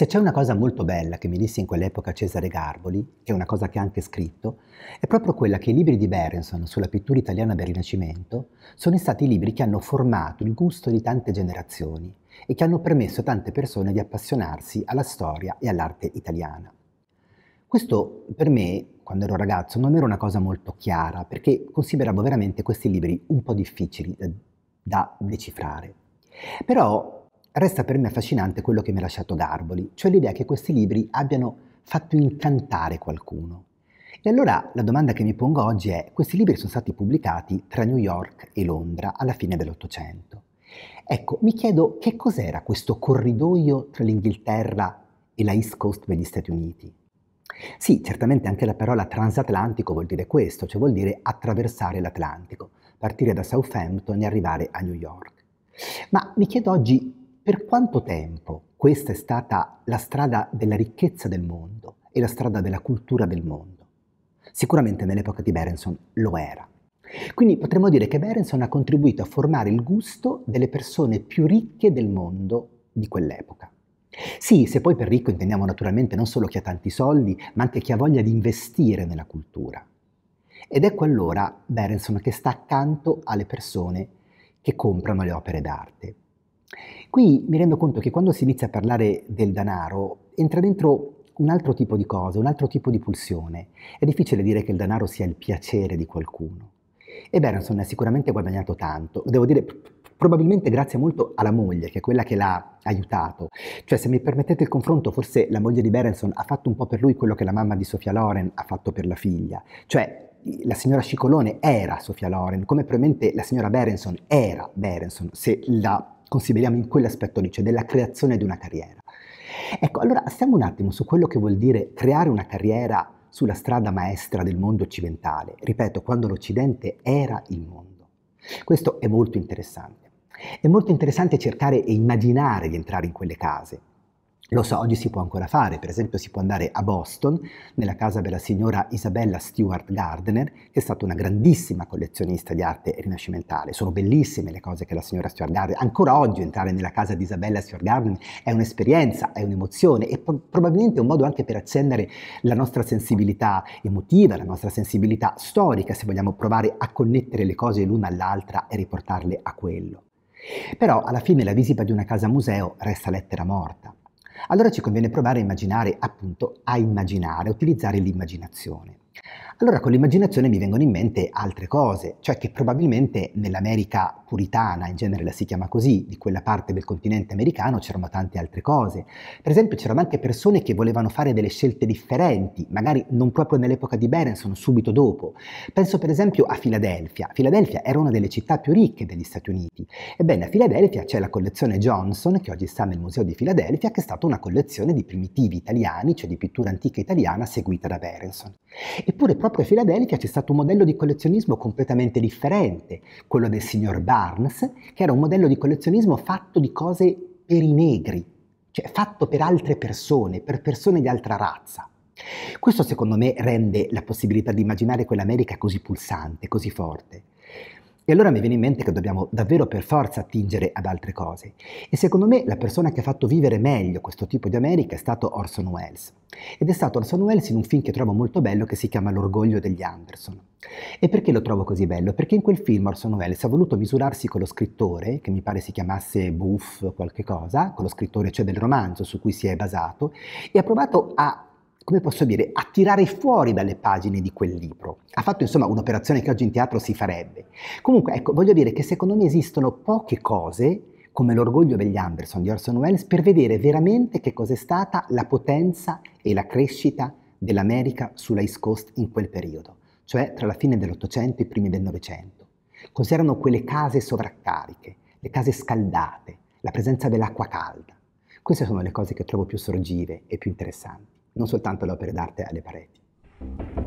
Se c'è una cosa molto bella che mi disse in quell'epoca Cesare Garboli, che è una cosa che ha anche scritto, è proprio quella che i libri di Berenson sulla pittura italiana del Rinascimento sono stati i libri che hanno formato il gusto di tante generazioni e che hanno permesso a tante persone di appassionarsi alla storia e all'arte italiana. Questo per me, quando ero ragazzo, non era una cosa molto chiara, perché consideravo veramente questi libri un po' difficili da, da decifrare. Però Resta per me affascinante quello che mi ha lasciato Garboli, cioè l'idea che questi libri abbiano fatto incantare qualcuno. E allora la domanda che mi pongo oggi è, questi libri sono stati pubblicati tra New York e Londra alla fine dell'Ottocento. Ecco, mi chiedo che cos'era questo corridoio tra l'Inghilterra e la East Coast degli Stati Uniti. Sì, certamente anche la parola transatlantico vuol dire questo, cioè vuol dire attraversare l'Atlantico, partire da Southampton e arrivare a New York. Ma mi chiedo oggi per quanto tempo questa è stata la strada della ricchezza del mondo e la strada della cultura del mondo? Sicuramente nell'epoca di Berenson lo era. Quindi potremmo dire che Berenson ha contribuito a formare il gusto delle persone più ricche del mondo di quell'epoca. Sì, se poi per ricco intendiamo naturalmente non solo chi ha tanti soldi, ma anche chi ha voglia di investire nella cultura. Ed ecco allora Berenson che sta accanto alle persone che comprano le opere d'arte. Qui mi rendo conto che quando si inizia a parlare del denaro entra dentro un altro tipo di cosa, un altro tipo di pulsione. È difficile dire che il denaro sia il piacere di qualcuno. E Berenson ha sicuramente guadagnato tanto, devo dire probabilmente grazie molto alla moglie, che è quella che l'ha aiutato. Cioè, se mi permettete il confronto, forse la moglie di Berenson ha fatto un po' per lui quello che la mamma di Sofia Loren ha fatto per la figlia. Cioè, la signora Scicolone era Sofia Loren, come probabilmente la signora Berenson era Berenson, se la consideriamo in quell'aspetto lì, cioè della creazione di una carriera. Ecco, allora stiamo un attimo su quello che vuol dire creare una carriera sulla strada maestra del mondo occidentale, ripeto, quando l'Occidente era il mondo. Questo è molto interessante. È molto interessante cercare e immaginare di entrare in quelle case, lo so, oggi si può ancora fare, per esempio si può andare a Boston, nella casa della signora Isabella Stewart Gardner, che è stata una grandissima collezionista di arte rinascimentale. Sono bellissime le cose che la signora Stewart Gardner, ancora oggi entrare nella casa di Isabella Stewart Gardner è un'esperienza, è un'emozione e pro- probabilmente un modo anche per accendere la nostra sensibilità emotiva, la nostra sensibilità storica, se vogliamo provare a connettere le cose l'una all'altra e riportarle a quello. Però alla fine la visita di una casa museo resta lettera morta. Allora ci conviene provare a immaginare, appunto, a immaginare, a utilizzare l'immaginazione. Allora con l'immaginazione mi vengono in mente altre cose, cioè che probabilmente nell'America puritana, in genere la si chiama così, di quella parte del continente americano c'erano tante altre cose. Per esempio c'erano anche persone che volevano fare delle scelte differenti, magari non proprio nell'epoca di Berenson, subito dopo. Penso per esempio a Filadelfia. Filadelfia era una delle città più ricche degli Stati Uniti. Ebbene, a Filadelfia c'è la collezione Johnson, che oggi sta nel Museo di Filadelfia, che è stata una collezione di primitivi italiani, cioè di pittura antica italiana seguita da Berenson. Eppure proprio a Filadelfia c'è stato un modello di collezionismo completamente differente, quello del signor Barnes, che era un modello di collezionismo fatto di cose per i negri, cioè fatto per altre persone, per persone di altra razza. Questo secondo me rende la possibilità di immaginare quell'America così pulsante, così forte. E allora mi viene in mente che dobbiamo davvero per forza attingere ad altre cose. E secondo me la persona che ha fatto vivere meglio questo tipo di America è stato Orson Welles. Ed è stato Orson Welles in un film che trovo molto bello che si chiama L'orgoglio degli Anderson. E perché lo trovo così bello? Perché in quel film Orson Welles ha voluto misurarsi con lo scrittore, che mi pare si chiamasse Buff o qualche cosa, con lo scrittore cioè del romanzo su cui si è basato, e ha provato a come posso dire, a tirare fuori dalle pagine di quel libro. Ha fatto insomma un'operazione che oggi in teatro si farebbe. Comunque, ecco, voglio dire che secondo me esistono poche cose, come l'orgoglio degli Anderson di Orson Welles, per vedere veramente che cos'è stata la potenza e la crescita dell'America sulla East Coast in quel periodo, cioè tra la fine dell'Ottocento e i primi del Novecento. Cos'erano quelle case sovraccariche, le case scaldate, la presenza dell'acqua calda. Queste sono le cose che trovo più sorgive e più interessanti non soltanto le opere d'arte alle pareti.